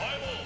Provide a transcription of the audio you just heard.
I will